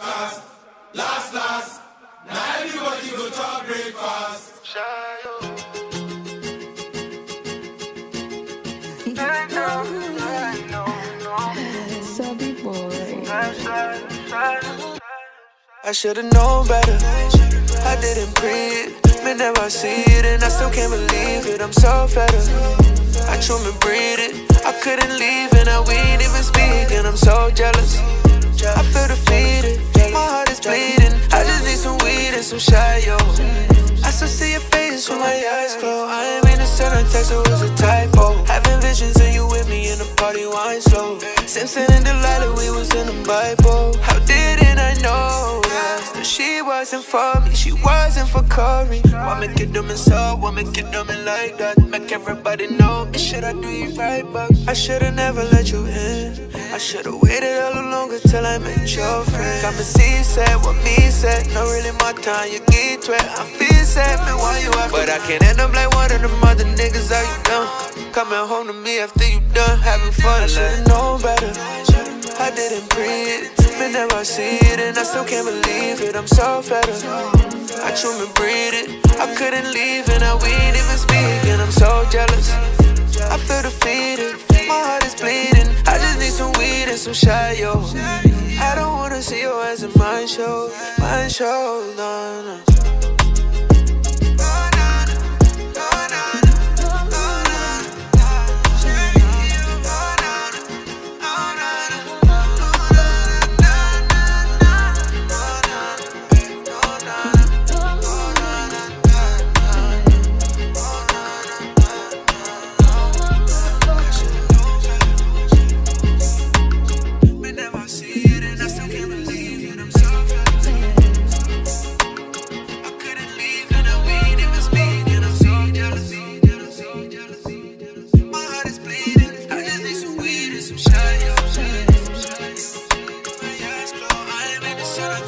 Last, last, last. Now everybody go to breakfast. Subby boy. I should've known better. I didn't breathe. Man, now I see it and I still can't believe it. I'm so fed up. I chew and breathe it. I couldn't leave and now we ain't even speaking. I'm so jealous. I feel defeated. My heart is bleeding. I just need some weed and some shy, yo. I still see your face when my eyes closed. I ain't mean to send a text, it was a typo. Having visions of you with me in the party wine slow. Samson and Delilah, we was in the Bible. How didn't I know she wasn't for me? She wasn't for. Why make it dumb and so? Make it dumb and like that? Make everybody know me. Should I do you right but I should've never let you in. I should've waited a little longer till I met your friend. Got me said what me said. Not really my time, you get wet. I feel sad, man, why you after But I can't end up like one of them other niggas, are you done? Coming home to me after you done having fun. I should've known better. I didn't breathe. Man, now I see it and I still can't believe it. I'm so fed up. I and breathe it. I couldn't leave and now we ain't even speaking. I'm so jealous. I don't wanna see your ass in my show, my show, no, no. Shine, shine, shine. My eyes closed, I am in the sun,